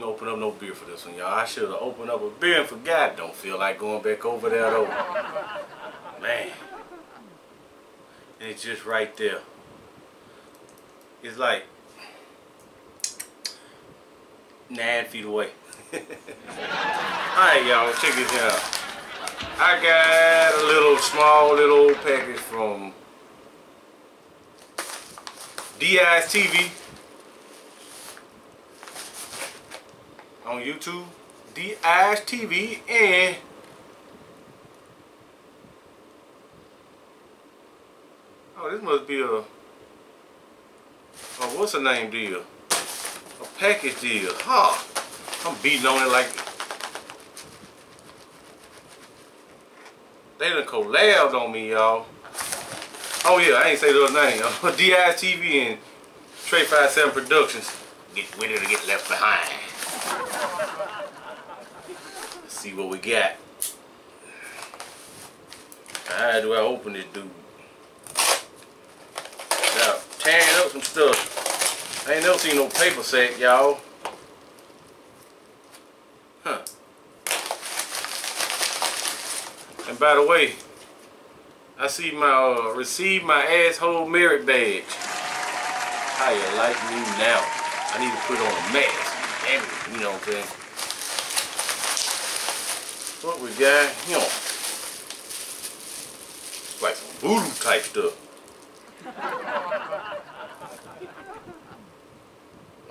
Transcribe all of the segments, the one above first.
Even open up no beer for this one, y'all. I should have opened up a beer and forgot. Don't feel like going back over there, though. Man. And it's just right there. It's like nine feet away. Alright, y'all. Check this out. I got a little small little package from D Eyes TV on YouTube, D Eyes TV, and oh, this must be a oh, what's the name deal? A package deal. Huh? I'm beating on it like they done collabed on me, y'all. Oh yeah, I ain't say those names. D Eyes TV and Tre 57 Productions. Get ready to get left behind. Let's see what we got. How do I open this dude? Now, tearing up some stuff. I ain't never seen no paper sack, y'all. Huh. And by the way, I see my uh, receive my asshole merit badge. How you like me now? I need to put on a mask. You know what I'm saying? What we got? You know, like some voodoo type stuff.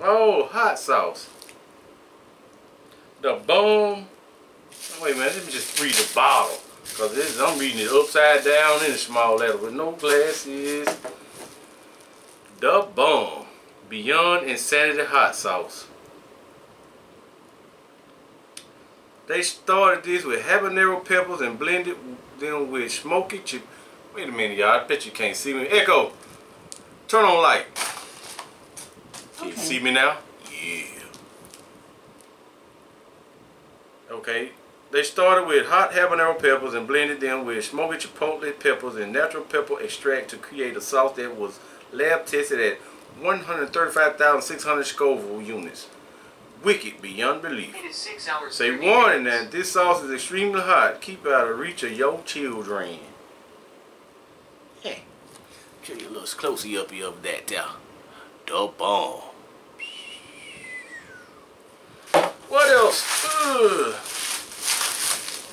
oh, hot sauce. The bomb. Wait a minute, let me just read the bottle. Cause this I'm reading it upside down in a small letter with no glasses. The bomb. Beyond Insanity Hot Sauce. They started this with habanero peppers and blended them with smoky chip. Wait a minute, y'all. I bet you can't see me. Echo, turn on light. Can you see me now? Yeah. Okay. They started with hot habanero peppers and blended them with smoky chipotle peppers and natural pepper extract to create a sauce that was lab tested at 135,600 Scoville units. Wicked beyond belief. Say warning that this sauce is extremely hot. Keep out of reach of your children. Hey, show you a little closey uppy of that there. The bomb. What else? Ugh.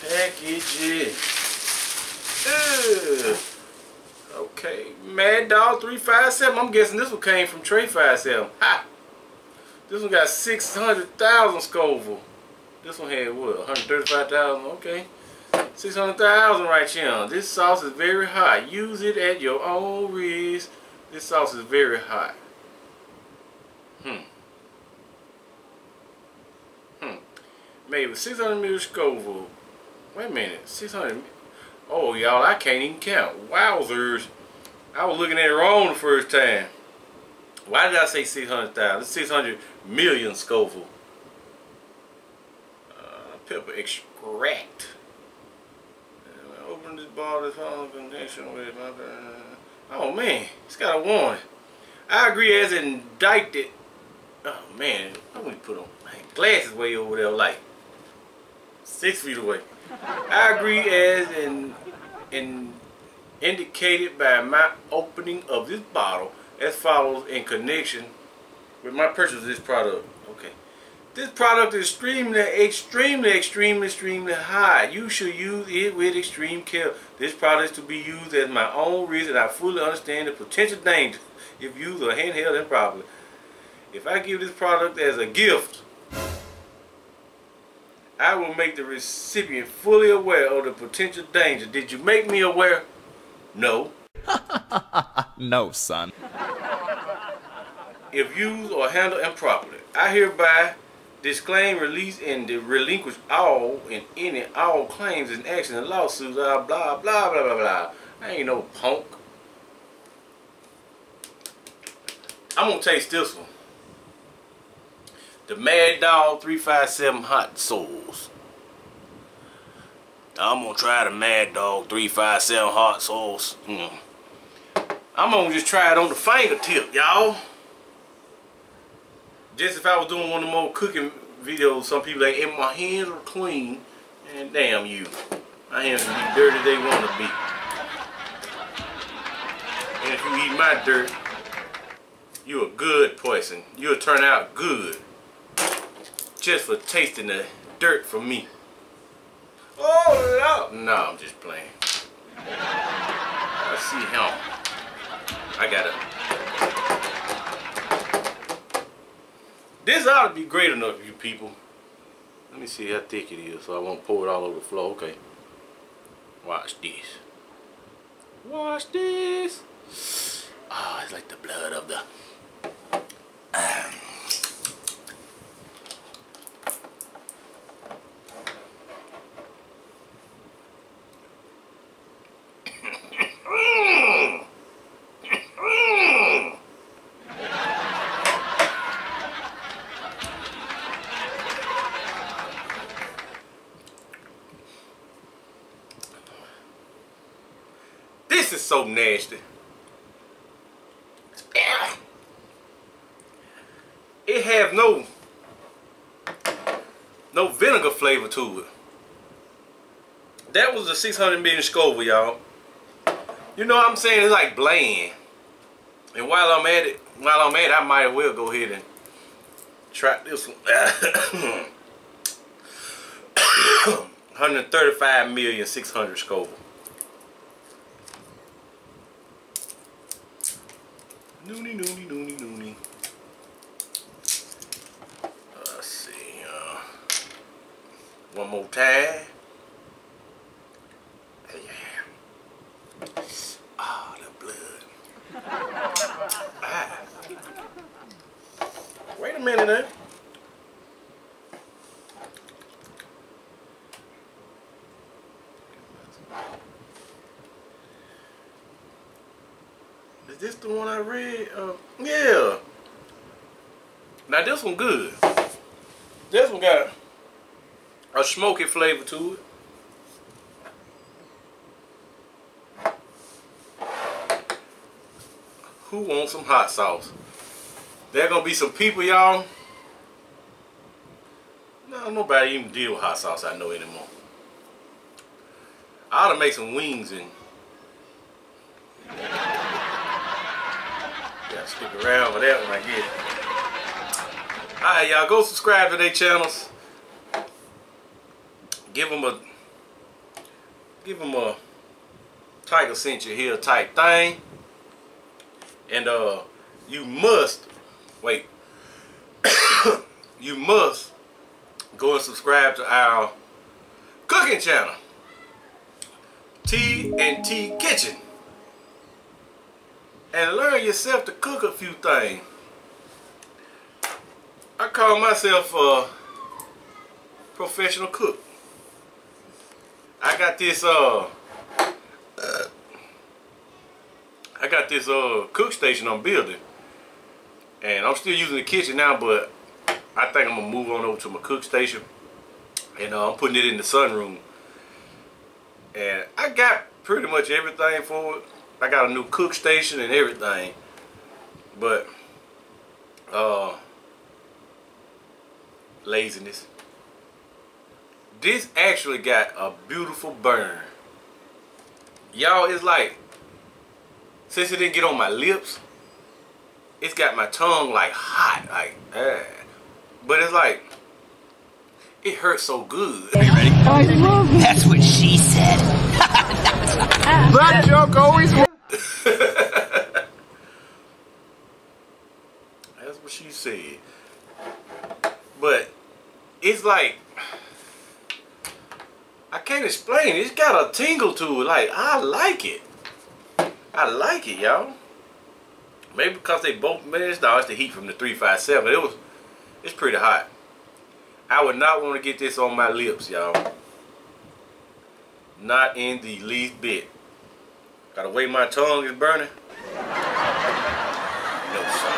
Package Ugh. Okay, Mad Dog 357. I'm guessing this one came from Tre 57. Ha! This one got 600,000 Scoville. This one had what? 135,000. Okay. 600,000 right here. This sauce is very hot. Use it at your own risk. This sauce is very hot. Hmm. Hmm. Made with 600 mil Scoville. Wait a minute. 600. Oh, y'all, I can't even count. Wowzers. I was looking at it wrong the first time. Why did I say 600,000? It's 600 million Scoville. Uh, pepper extract. Uh, open this bottle this in connection with my... Oh, man. It's got a warning. I agree as indicted. Oh, man. I'm to put on my glasses way over there like six feet away. I agree as in, in indicated by my opening of this bottle as follows in connection with my purchase of this product. Okay. This product is extremely, extremely, extremely, extremely high. You should use it with extreme care. This product is to be used as my own reason. I fully understand the potential danger if used or handheld improperly. If I give this product as a gift, I will make the recipient fully aware of the potential danger. Did you make me aware? No. no, son. If used or handled improperly, I hereby disclaim, release, and relinquish all and any all claims and actions and lawsuits. Blah blah blah blah blah blah. I ain't no punk. I'm gonna taste this one. The Mad Dog 357 Hot Souls. I'm gonna try the Mad Dog 357 Hot Sauce. Hmm. I'm gonna just try it on the fingertip, y'all. Just if I was doing one of the more cooking videos, some people like, if my hands are clean, and damn you. My hands can be dirty they want to be. And if you eat my dirt, you're a good person. You'll turn out good. Just for tasting the dirt from me. Oh no! No, I'm just playing. I see him. I got it. This ought to be great enough, you people. Let me see how thick it is so I won't pour it all over the floor. Okay. Watch this. Watch this. Ah, oh, it's like the blood of the... This is so nasty. It have no no vinegar flavor to it. That was a 600 million Scoville, y'all. You know what I'm saying? It's like bland. And while I'm at it, while I'm at it, I might as well go ahead and try this one. 135 million 600 Scoville. Noonie, noonie, noonie, noonie. Let's see. Uh, one more time. Yeah. Ah, the blood. ah. Wait a minute now. Is this the one I read? Uh, yeah. Now this one good. This one got a smoky flavor to it. Who wants some hot sauce? There gonna be some people, y'all. No, nobody even deal with hot sauce I know anymore. I ought to make some wings and stick around for that when I get. Alright, y'all, go subscribe to their channels. Give them a give them a Tiger sent you here type thing. And uh you must wait you must go and subscribe to our cooking channel. T and T Kitchen. And learn yourself to cook a few things. I call myself a professional cook. I got this uh I got this uh cook station I'm building. And I'm still using the kitchen now, but I think I'm gonna move on over to my cook station. And uh, I'm putting it in the sunroom. And I got pretty much everything for it. I got a new cook station and everything. But uh laziness. This actually got a beautiful burn. Y'all, it's like since it didn't get on my lips, it's got my tongue like hot, like, eh. But it's like, it hurts so good. Are you ready? I love it. That's what she said. That joke always That's what she said. But it's like I can't explain. It's got a tingle to it. Like I like it. I like it, y'all. Maybe because they both managed. No, it's the heat from the 357. It was. It's pretty hot. I would not want to get this on my lips, y'all. Not in the least bit. Got the way my tongue is burning. No, son.